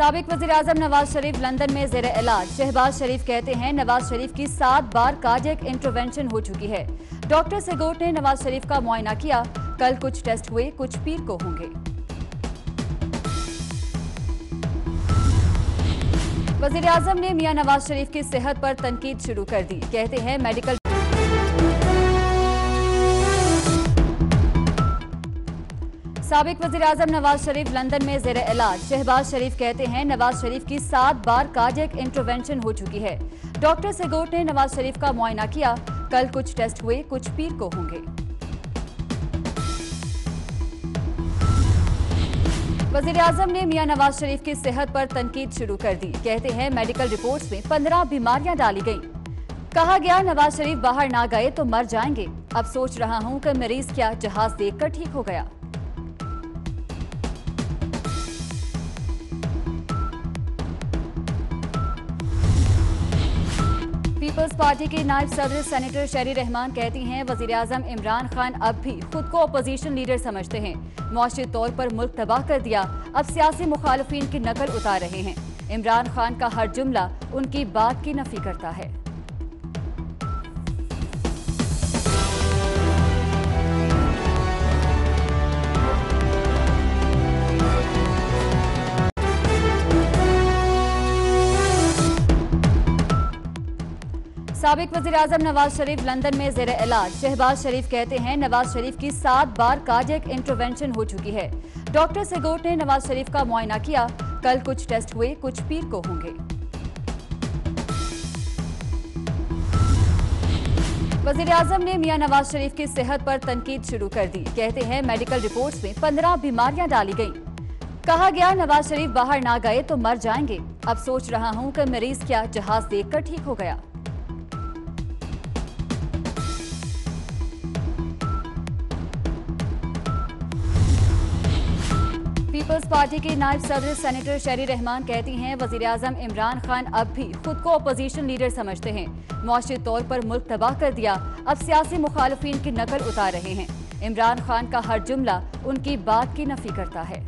سابق وزیراعظم نواز شریف لندن میں زیر علاج۔ شہباز شریف کہتے ہیں نواز شریف کی سات بار کارڈیک انٹروینشن ہو چکی ہے۔ ڈاکٹر سیگوٹ نے نواز شریف کا معائنہ کیا۔ کل کچھ ٹیسٹ ہوئے، کچھ پیر کو ہوں گے۔ وزیراعظم نے میاں نواز شریف کی صحت پر تنقید شروع کر دی۔ کہتے ہیں میڈیکل سابق وزیراعظم نواز شریف لندن میں زیر علاج شہباز شریف کہتے ہیں نواز شریف کی سات بار کارڈیک انٹروینشن ہو چکی ہے۔ ڈاکٹر سیگوٹ نے نواز شریف کا معائنہ کیا۔ کل کچھ ٹیسٹ ہوئے، کچھ پیر کو ہوں گے۔ وزیراعظم نے میاں نواز شریف کی صحت پر تنقید شروع کر دی۔ کہتے ہیں میڈیکل رپورٹس میں پندرہ بیماریاں ڈالی گئیں۔ کہا گیا، نواز شریف باہر نہ گئے تو مر جائیں گے۔ اب سوچ رہا ہوں کہ مریض کیا جہاز دیکھ کر ٹھیک ہو گیا۔ پیپلز پارٹی کے نائب صدر سینیٹر شری رحمان کہتی ہیں، وزیراعظم عمران خان اب بھی خود کو اپوزیشن لیڈر سمجھتے ہیں۔ معاشی طور پر ملک تباہ کر دیا، اب سیاسی مخالفین کی نقل اتار رہے ہیں۔ عمران خان کا ہر جملہ ان کی بات کی نفی کرتا ہے۔ سابق وزیراعظم نواز شریف لندن میں زیر علاج شہباز شریف کہتے ہیں نواز شریف کی سات بار کارڈیک انٹروینشن ہو چکی ہے۔ ڈاکٹر سیگوٹ نے نواز شریف کا معائنہ کیا۔ کل کچھ ٹیسٹ ہوئے، کچھ پیر کو ہوں گے۔ وزیراعظم نے میاں نواز شریف کی صحت پر تنقید شروع کر دی۔ کہتے ہیں میڈیکل رپورٹس میں پندرہ بیماریاں ڈالی گئیں۔ کہا گیا، نواز شریف باہر نہ گئے تو مر جائیں گے۔ اب سوچ رہا ہوں کہ مریض کیا جہاز دیکھ کر ٹھیک ہو گیا۔ پیپلز پارٹی کے نائب صدر سینیٹر شہری رحمان کہتی ہیں، وزیراعظم عمران خان اب بھی خود کو اپوزیشن لیڈر سمجھتے ہیں۔ معاشی طور پر ملک تباہ کر دیا، اب سیاسی مخالفین کی نقل اتار رہے ہیں۔ عمران خان کا ہر جملہ ان کی بات کی نفی کرتا ہے۔